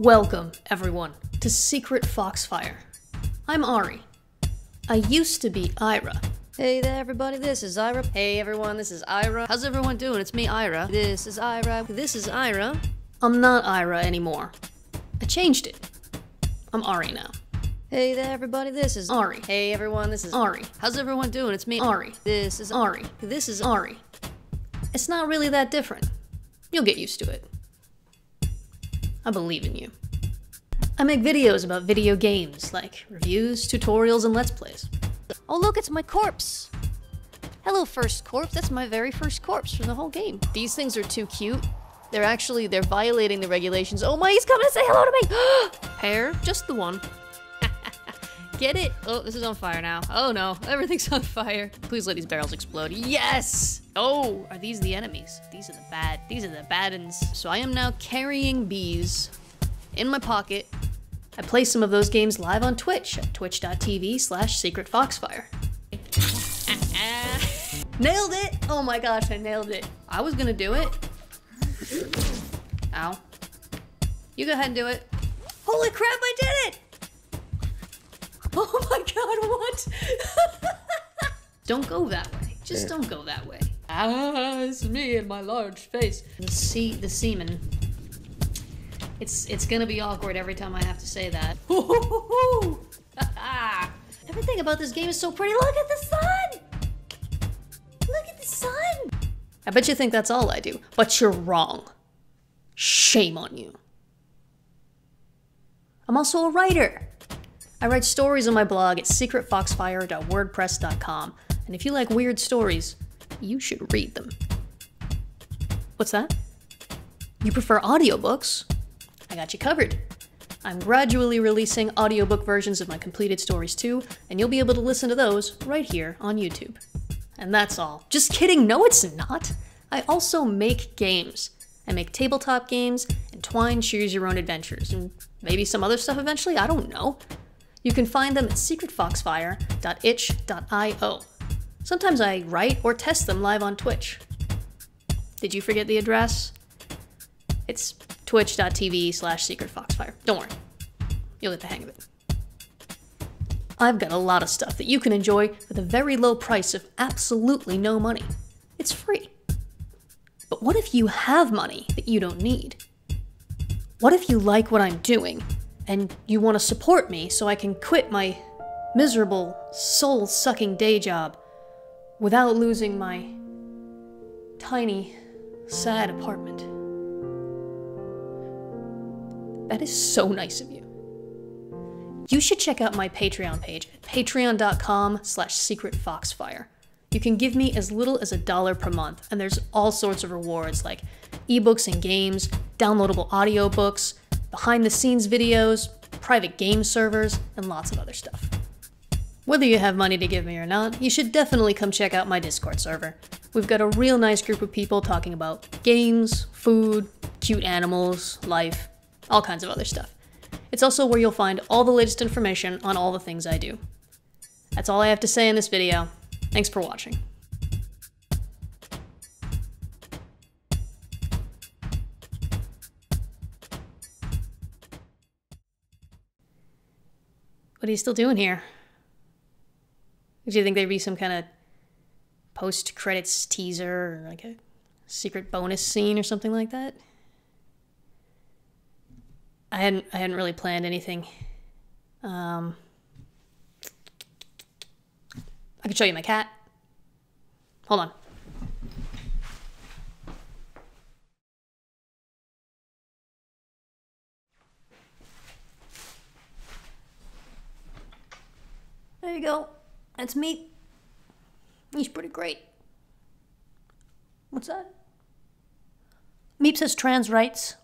Welcome, everyone, to Secret Foxfire. I'm Ari. I used to be Ira. Hey there, everybody. This is Ira. Hey, everyone. This is Ira. How's everyone doing? It's me, Ira. This is Ira. This is Ira. I'm not Ira anymore. I changed it. I'm Ari now. Hey there, everybody. This is Ari. Hey, everyone. This is Ari. How's everyone doing? It's me, Ari. This is Ari. This is Ari. It's not really that different. You'll get used to it. I believe in you. I make videos about video games, like reviews, tutorials, and let's plays. Oh, look, it's my corpse. Hello, first corpse. That's my very first corpse from the whole game. These things are too cute. They're actually, they're violating the regulations. Oh my, he's coming to say hello to me. Hair, just the one. Get it? Oh, this is on fire now. Oh no, everything's on fire. Please let these barrels explode. Yes! Oh, are these the enemies? These are the bad, these are the bad uns. So I am now carrying bees in my pocket. I play some of those games live on Twitch at twitch.tv slash secretfoxfire. nailed it! Oh my gosh, I nailed it. I was gonna do it. Ow. You go ahead and do it. Holy crap, I did it! Oh my god, what? don't go that way. Just don't go that way. Ah, it's me and my large face. The sea, the semen. It's it's gonna be awkward every time I have to say that. Everything about this game is so pretty. Look at the sun. Look at the sun. I bet you think that's all I do, but you're wrong. Shame on you. I'm also a writer. I write stories on my blog at secretfoxfire.wordpress.com, and if you like weird stories, you should read them. What's that? You prefer audiobooks? I got you covered. I'm gradually releasing audiobook versions of my completed stories too, and you'll be able to listen to those right here on YouTube. And that's all. Just kidding, no, it's not. I also make games. I make tabletop games and Twine Choose Your Own Adventures, and maybe some other stuff eventually, I don't know. You can find them at secretfoxfire.itch.io. Sometimes I write or test them live on Twitch. Did you forget the address? It's twitch.tv slash secretfoxfire. Don't worry, you'll get the hang of it. I've got a lot of stuff that you can enjoy for the very low price of absolutely no money. It's free. But what if you have money that you don't need? What if you like what I'm doing and you want to support me so I can quit my miserable, soul sucking day job without losing my tiny, sad apartment. That is so nice of you. You should check out my Patreon page at patreon.com slash secretfoxfire. You can give me as little as a dollar per month, and there's all sorts of rewards like ebooks and games, downloadable audiobooks, behind the scenes videos, private game servers, and lots of other stuff. Whether you have money to give me or not, you should definitely come check out my Discord server. We've got a real nice group of people talking about games, food, cute animals, life, all kinds of other stuff. It's also where you'll find all the latest information on all the things I do. That's all I have to say in this video. Thanks for watching. What are you still doing here? Do you think there'd be some kind of post credits teaser or like a secret bonus scene or something like that? I hadn't I hadn't really planned anything. Um I could show you my cat. Hold on. You go. That's me. He's pretty great. What's that? Meep says trans rights.